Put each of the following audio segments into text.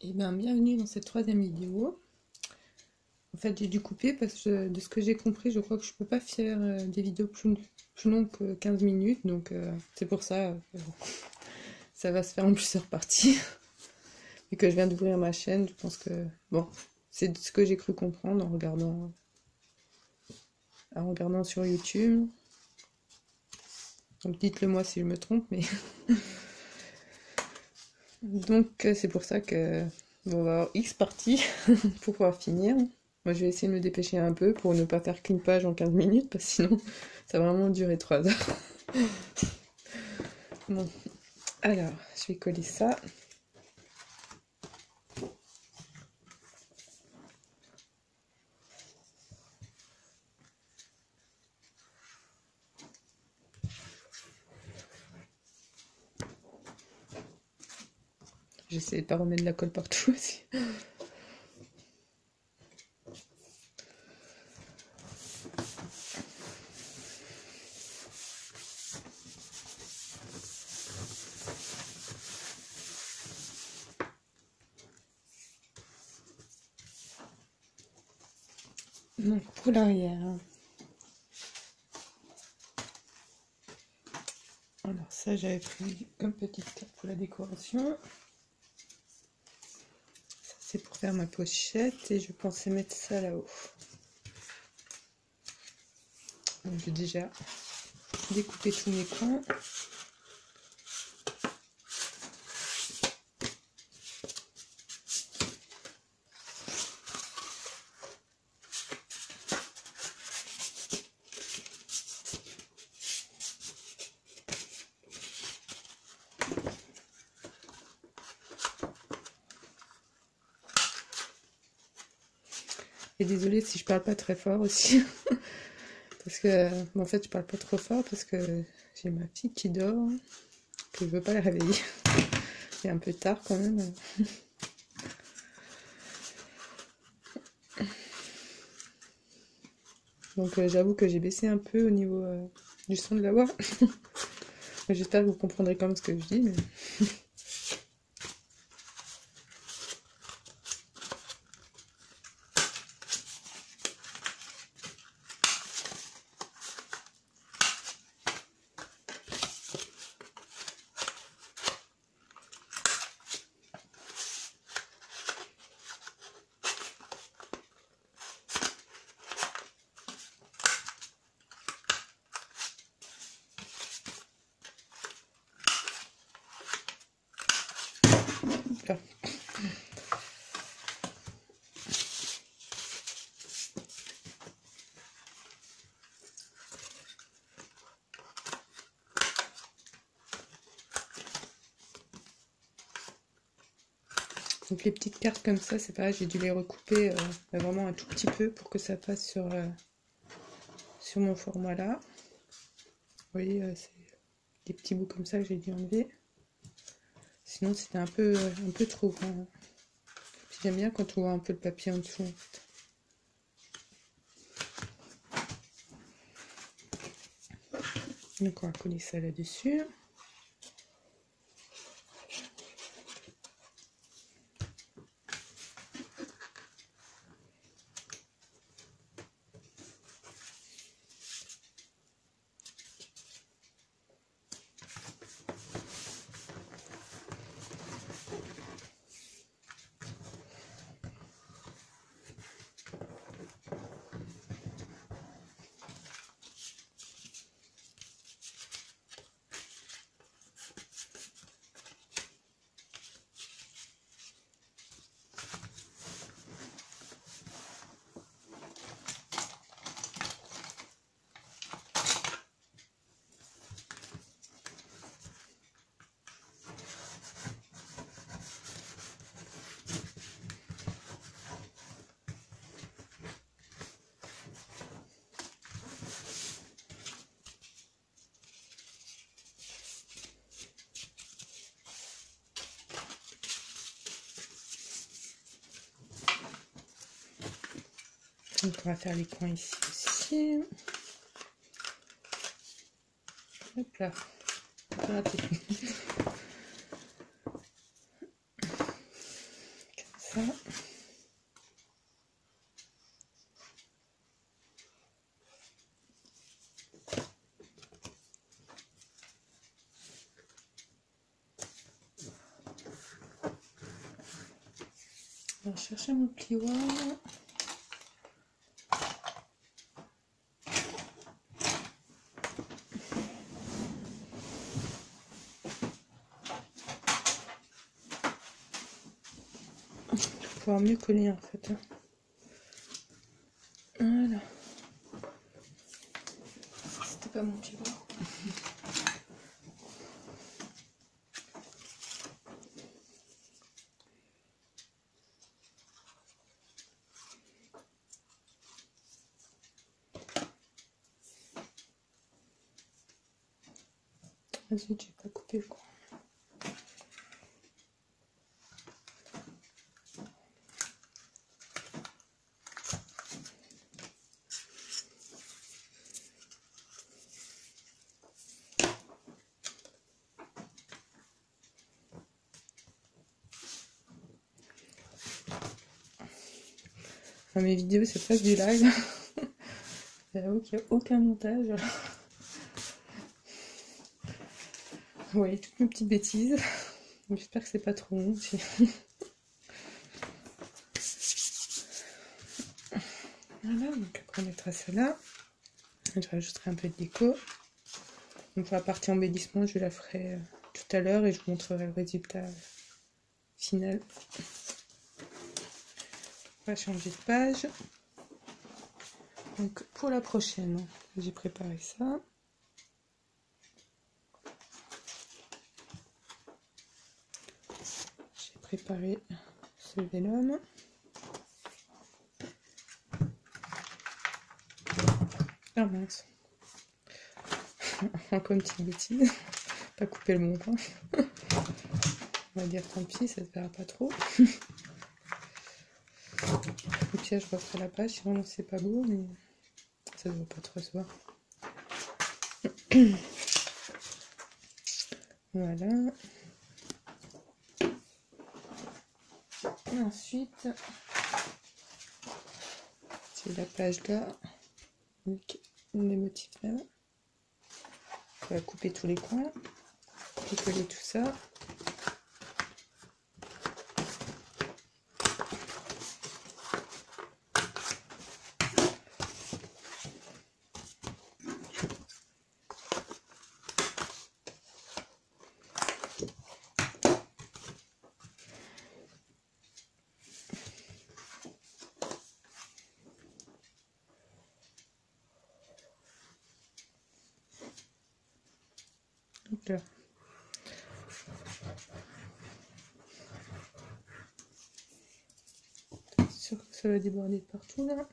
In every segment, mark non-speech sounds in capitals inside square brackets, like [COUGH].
Et bien, bienvenue dans cette troisième vidéo. En fait, j'ai dû couper parce que de ce que j'ai compris, je crois que je peux pas faire euh, des vidéos plus, plus longues que 15 minutes. Donc, euh, c'est pour ça que [LAUGHS] ça va se faire en plusieurs parties. [LAUGHS] Vu que je viens d'ouvrir ma chaîne, je pense que... Bon, c'est ce que j'ai cru comprendre en regardant, en regardant sur YouTube. Donc, dites-le moi si je me trompe, mais... [LAUGHS] Donc euh, c'est pour ça que on va avoir X parties [LAUGHS] pour pouvoir finir. Moi je vais essayer de me dépêcher un peu pour ne pas faire qu'une page en 15 minutes parce que sinon ça va vraiment durer 3 heures. [LAUGHS] bon, alors je vais coller ça. De pas remettre de la colle partout [LAUGHS] aussi. Donc pour l'arrière. Alors ça j'avais pris comme petite carte pour la décoration c'est pour faire ma pochette et je pensais mettre ça là-haut. J'ai déjà découpé tous mes coins. Et désolée si je parle pas très fort aussi. [LAUGHS] parce que, en fait, je parle pas trop fort parce que j'ai ma fille qui dort, que je veux pas la réveiller. [LAUGHS] C'est un peu tard quand même. [LAUGHS] Donc euh, j'avoue que j'ai baissé un peu au niveau euh, du son de la voix. J'espère que vous comprendrez quand même ce que je dis. Mais... Donc les petites cartes comme ça, c'est pareil, j'ai dû les recouper euh, vraiment un tout petit peu pour que ça passe sur, euh, mon format là. Vous voyez, euh, c'est des petits bouts comme ça que j'ai dû enlever. Sinon c'était un peu, un peu trop grand. J'aime bien quand on voit un peu le papier en dessous. Donc on va coller ça là-dessus. On va faire les coins ici aussi. Hop là. ça. On va chercher mon plioir. Pouvoir mieux coller en fait. hein. Voilà. C'était pas mon petit Vas-y, j'ai pas coupé quoi. Mes vidéos, c'est presque du live. [LAUGHS] J'avoue qu'il n'y a aucun montage. Vous voyez toutes mes petites bêtises. J'espère que c'est pas trop long. voilà, donc après on mettra cela. Je rajouterai un peu de déco. Donc la partie embellissement, je la ferai euh, tout à l'heure et je vous montrerai le résultat final. Changer de page. Donc pour la prochaine, j'ai préparé ça. J'ai préparé ce vélum. Ah mince. [LAUGHS] Encore une petite bêtise. Pas couper le montant. [LAUGHS] On va dire tant pis, ça se verra pas trop. [LAUGHS] Au pire, je referai la page si vraiment c'est pas beau, mais ça ne doit pas trop se voir. [CLEARS THROAT] voilà. Ensuite, c'est la page là, avec les motifs là. On va couper tous les coins, et coller tout ça. C'est sûr que ça va déborder de partout là.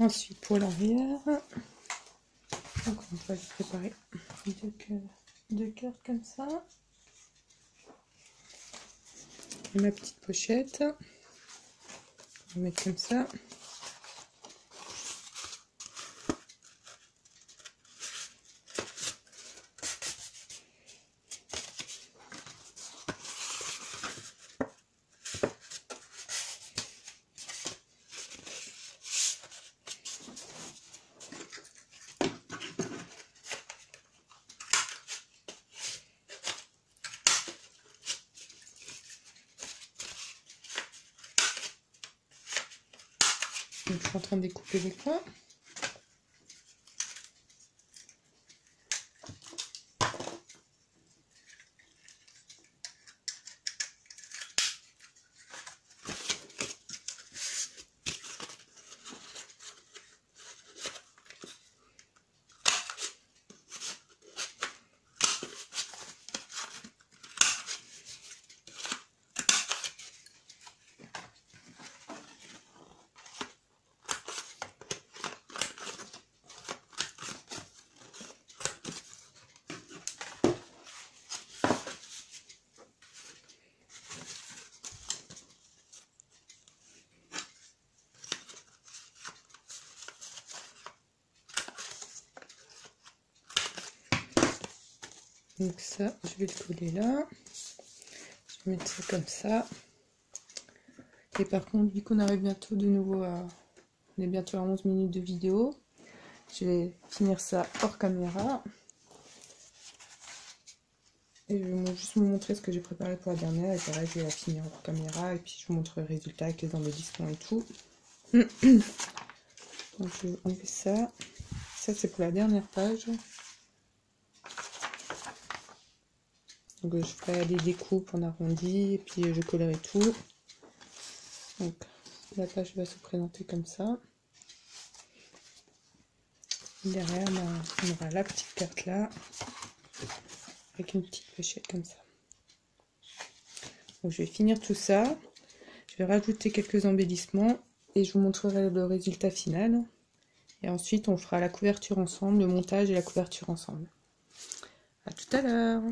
Ensuite, pour l'arrière, donc on va préparer deux, cœurs- deux cœurs comme ça. Et ma petite pochette, on va mettre comme ça. En train de découper les coins. Donc ça, je vais le coller là. Je vais mettre ça comme ça. Et par contre, vu qu'on arrive bientôt de nouveau à... On est bientôt à 11 minutes de vidéo. Je vais finir ça hors caméra. Et je vais juste vous montrer ce que j'ai préparé pour la dernière. Et pareil, je vais la finir hors caméra. Et puis je vous montre le résultat avec les embellissements et tout. [CLEARS THROAT] Donc je vais enlever ça. Ça c'est pour la dernière page. Donc je ferai des découpes en arrondi et puis je collerai tout. Donc la page va se présenter comme ça. Derrière on aura la petite carte là avec une petite pochette comme ça. Donc je vais finir tout ça. Je vais rajouter quelques embellissements et je vous montrerai le résultat final. Et ensuite, on fera la couverture ensemble, le montage et la couverture ensemble. A tout à l'heure